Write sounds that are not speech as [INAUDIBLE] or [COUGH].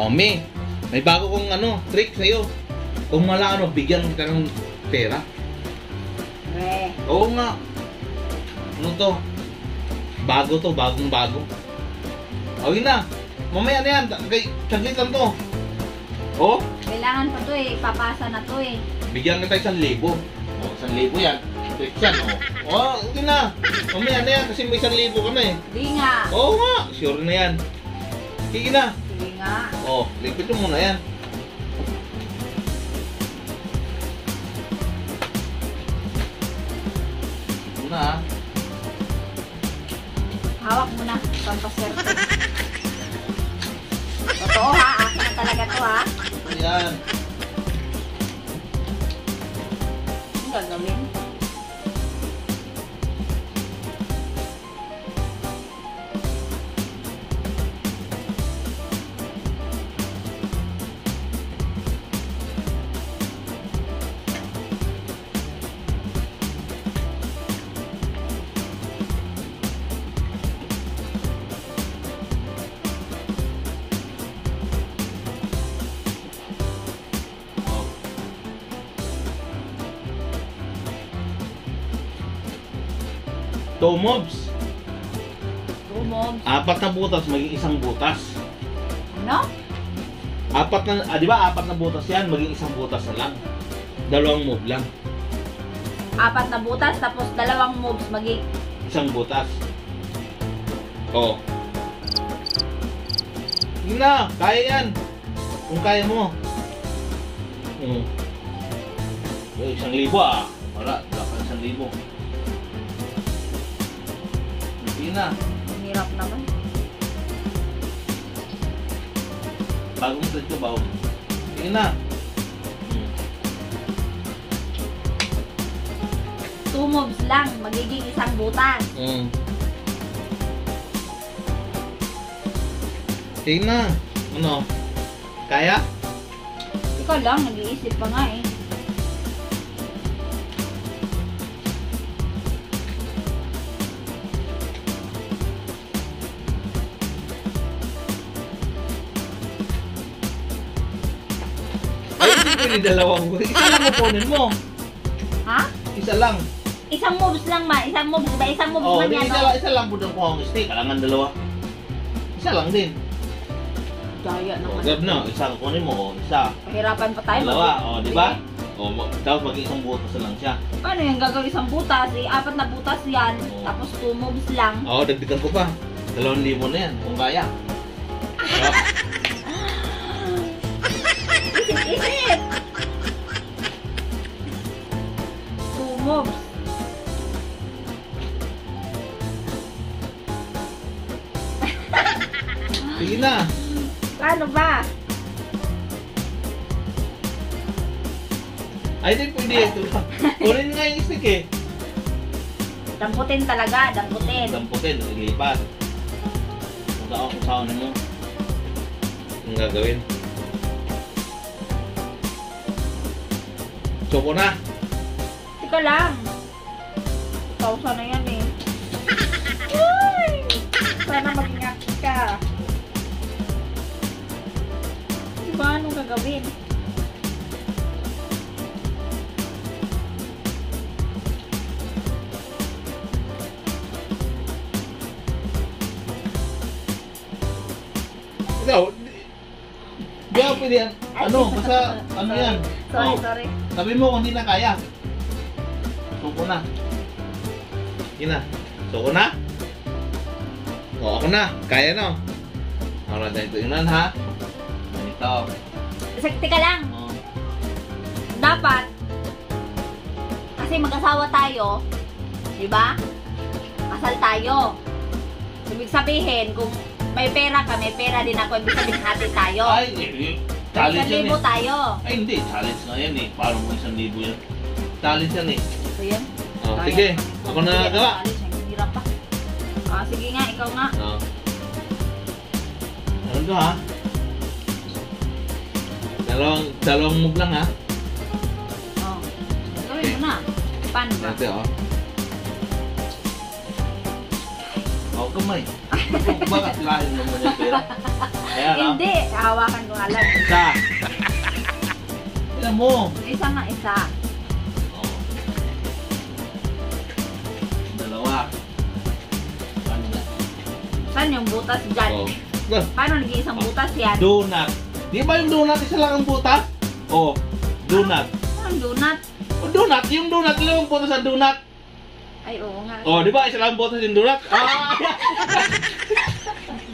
Oh, me. May bago kong ano, trick sa'yo. Kung wala ano, bigyan kita ng pera. Re. Oo nga. Ano to? Bago to, bagong bago. O yun na. Mamaya na yan. Kay, saglit lang to. Oh, Kailangan pa to eh. Papasa na to eh. bigyan kita isang libo. O, isang libo yan. Trick yan, o. Oh, okay na. Mamaya na yan kasi may isang libo kami. Di nga. Oo nga. Sure na yan. Sige na. Nga. Oh, lipit mo muna yan. Muna ha. Hawak mo na. Totoo ha. Akin na talaga to ha. Ayan. Ang gagawin. Two mobs. Rumog. Apat na butas, maging isang butas. Ano? Apat na, ah, di ba apat na butas yan, maging isang butas na lang. Dalawang move lang. Apat na butas tapos dalawang moves maging Isang butas. Oh. Yun na, kaya yan. Kung kaya mo. Hmm. Eh, isang libo ah. Wala, wala isang libo. Na. Ang hirap naman. Bagong set ko ba? Sige na. Two moves lang, magiging isang butas. Mm. Sige na. Ano? Kaya? Ikaw lang, nag-iisip pa nga eh. Pwede dalawang. Isa lang kukunin mo. Ha? Isa lang. Isang moves lang ma, isang moves, diba? Isang moves Oh, di yan, isa, no? lang, isa lang po ng kuha ng steak. Kailangan dalawa. Isa lang din. Daya Oh, naman. gab na. Isa kukunin mo. Oh, isa. Pahirapan pa tayo. Dalawa. mag- Oh, di ba? Oh, ma- tapos maging isang butas lang siya. Paano yung gagawin isang butas? Eh, apat na butas yan. Oo. Tapos two moves lang. Oo, oh, dagdagan ko pa. Dalawang libo na yan. Kung kaya. Sarap. [LAUGHS] Sige na. Paano ba? Ay, di pwede ito. Kunin nga yung stick eh. Damputin talaga, damputin. Damputin, ilipat. Kung saan kung saan mo. Ang gagawin. Choco na. Tika lang. Pausa na yan eh. [LAUGHS] Uy! Sana mag-ingat ka. Anong gagawin? Ikaw, di- ako pwede yan. Ano, basta, ano yan. Sorry, Oh, sorry. Sabi mo kung hindi na kaya. Suko na. Sige na. Suko na? O, ako na. Kaya na. Ako na dito yun ha. Ganito. Kasi, tika lang. O. Dapat, kasi mag-asawa tayo, di ba? Kasal tayo. Ibig sabihin, kung may pera ka, may pera din ako, ibig sabihin hati tayo. Ay, challenge Isang yan eh. tayo. Ay, hindi. Challenge nga yan eh. Parang mo isang libo yan. Challenge yan eh. So, yan. O, Kaya. sige. Ako na nagawa. hirap pa. Ah, sige nga, ikaw nga. O. Ano to ha? Dalawang, dalawang move lang ha. Oh. Gawin mo na. Paano ba? Dati oh. Oh, kamay. Bakit lain mo muna yung pera? Ayan, no? Hindi, hawakan ko nga lang. Isa. Tignan mo. Isa na isa. Oh. Dalawa. Ano na? Saan yung butas dyan? Oh. Paano nag-iisang butas yan? Donut. Di ba yung donut isa lang ang butas? Oh, donut. Anong donut? Oh, donut. Yung donut, ilang ang butas ang donut? Ay, oo nga. Oh, di ba isa lang ang butas yung donut? Ah! [LAUGHS]